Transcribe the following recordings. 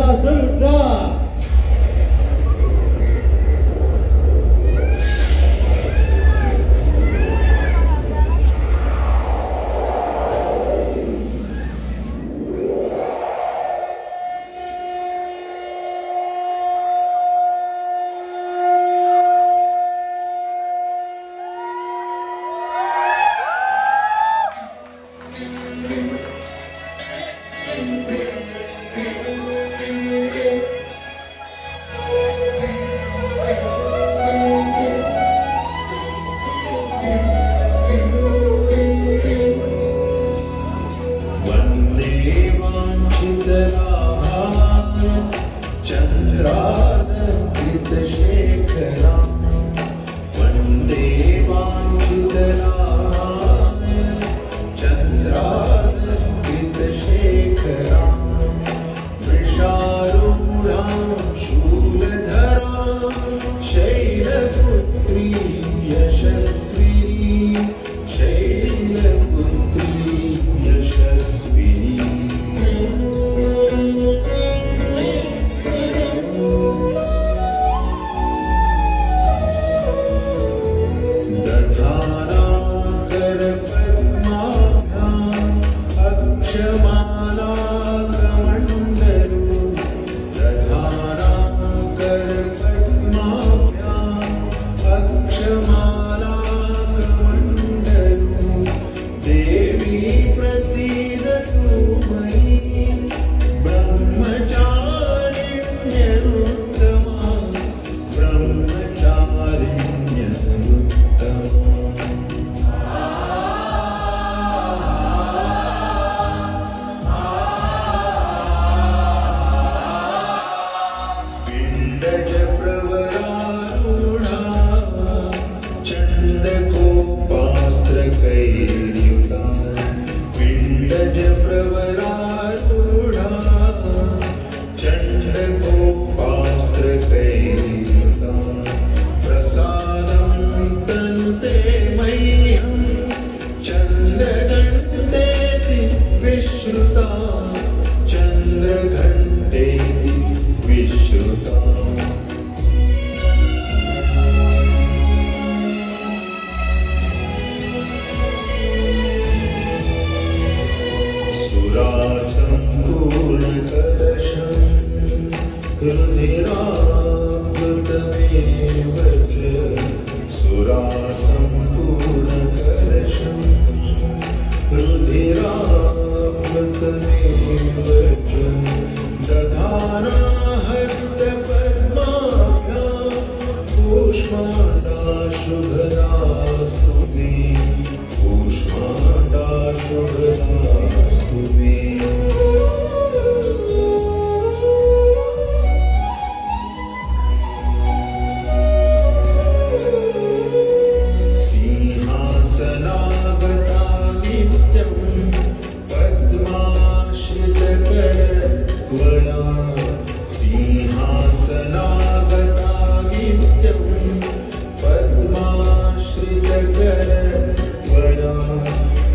hazırda. चन्द्रादकृतशेखरा वन्दे वाञ्छितलाभाय चन्द्रादकृतशेखरा वृषारूढां शूलधरा शैलपुत्री सुरासम्पूर्णकलशम् रुधिरामृतमेव च सुरासम्पूर्णकलशम्। रुधिरामृतमेव पद्माश्रितकरत्वया सिंहासनागता नित्यं पद्माश्रितकरत्वया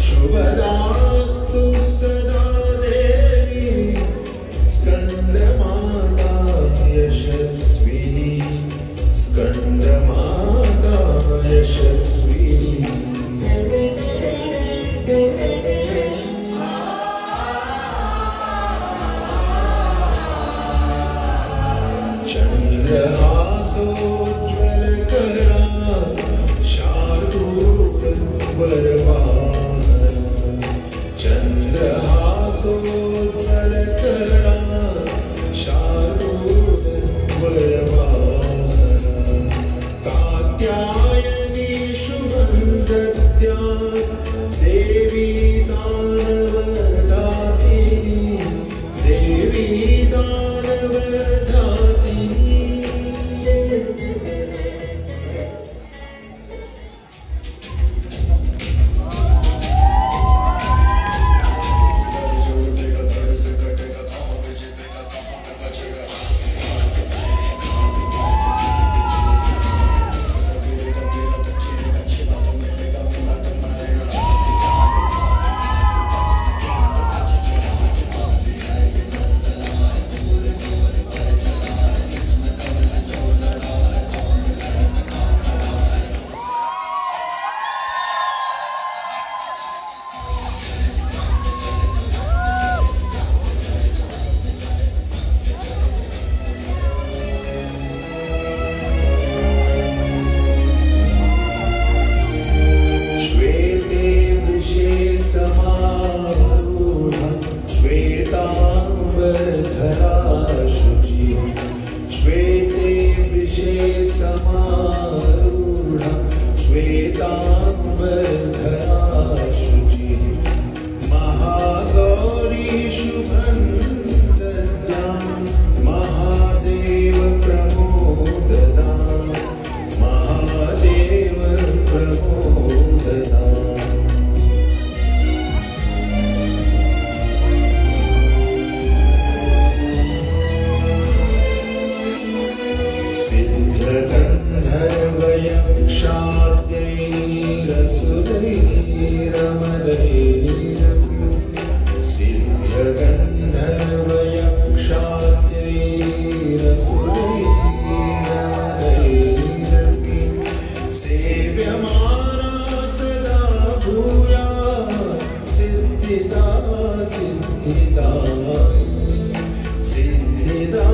शुभदास्तु सदा देवी स्कन्दमाता यशस्विनी स्कन्दमाता यशस्विनी चन्द्रहासोज्ज्वलकरा सिद्धिदा सिद्धिदा